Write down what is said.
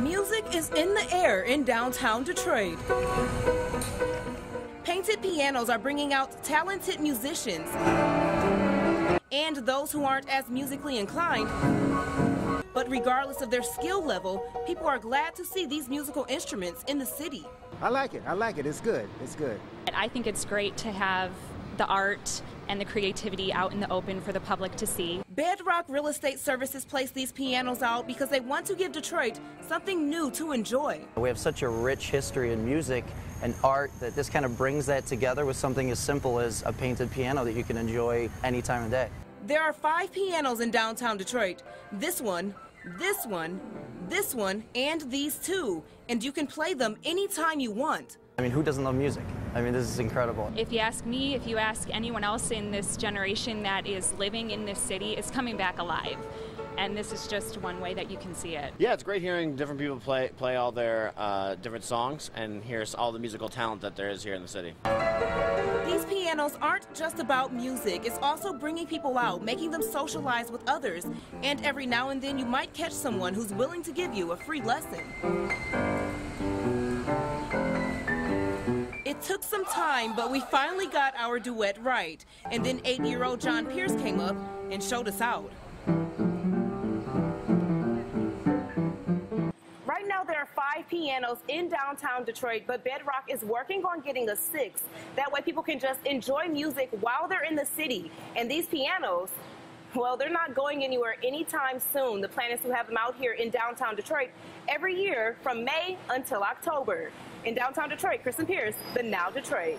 Music is in the air in downtown Detroit. Painted pianos are bringing out talented musicians and those who aren't as musically inclined. But regardless of their skill level, people are glad to see these musical instruments in the city. I like it. I like it. It's good. It's good. I think it's great to have the art and the creativity out in the open for the public to see. Bedrock Real Estate Services placed these pianos out because they want to give Detroit something new to enjoy. We have such a rich history in music and art that this kind of brings that together with something as simple as a painted piano that you can enjoy any time of day. There are five pianos in downtown Detroit. This one, this one, this one, and these two. And you can play them anytime you want. I mean, who doesn't love music? I mean, this is incredible. If you ask me, if you ask anyone else in this generation that is living in this city, it's coming back alive. And this is just one way that you can see it. Yeah, it's great hearing different people play play all their uh, different songs and here's all the musical talent that there is here in the city. These pianos aren't just about music, it's also bringing people out, making them socialize with others. And every now and then you might catch someone who's willing to give you a free lesson. It took some time, but we finally got our duet right. And then eight year old John Pierce came up and showed us out. Right now, there are five pianos in downtown Detroit, but Bedrock is working on getting a sixth. That way, people can just enjoy music while they're in the city. And these pianos, well, they're not going anywhere anytime soon. The plan is to have them out here in downtown Detroit every year from May until October. In downtown Detroit, Kristen Pierce, the Now Detroit.